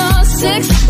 on six